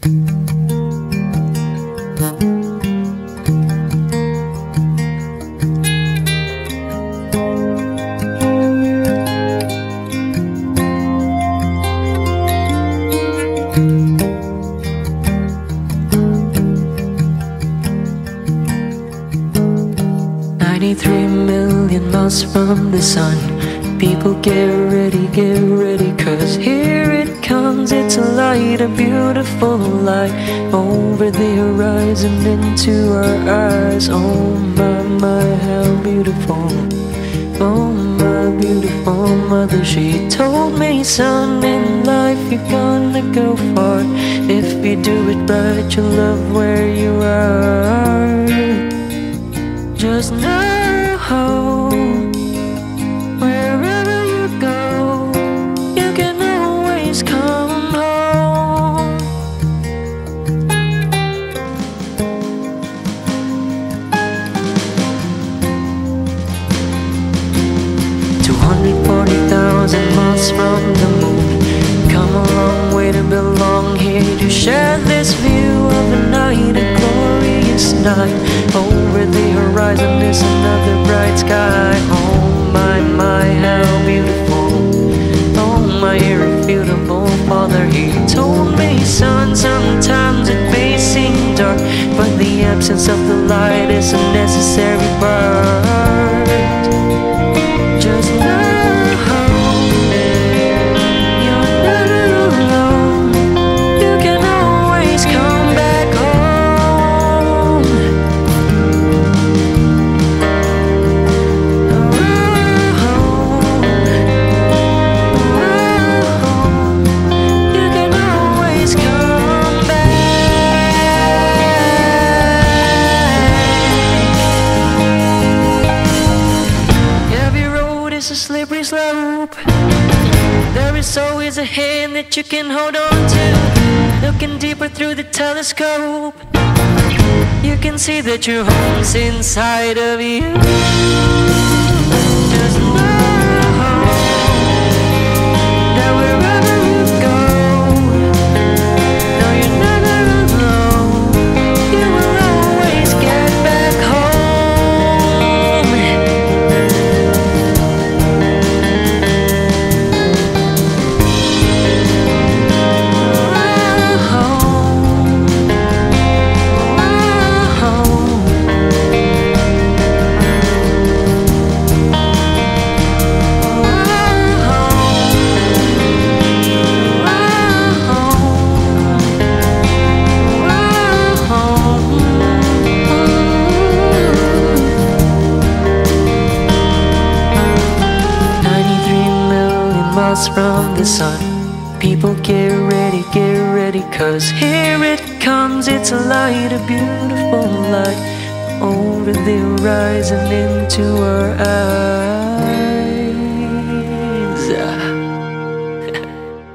Ninety-three million miles from the sun. People get ready, get ready Cause here It's a light, a beautiful light Over the horizon into our eyes. Oh my, my, how beautiful. Oh my beautiful mother She told me son in life You're gonna go far. If you do it right You'll love where you are. Just know night. Over the horizon is another bright sky. Oh my, my, how beautiful. Oh my irrefutable father, he told me, son, sometimes it may seem dark, but the absence of the light is a necessary part. Slope. There is always a hand that you can hold on to. Looking deeper through the telescope, you can see that your home's inside of you. From the sun. People get ready, get ready, cause here it comes. It's a light, a beautiful light over the horizon into our eyes.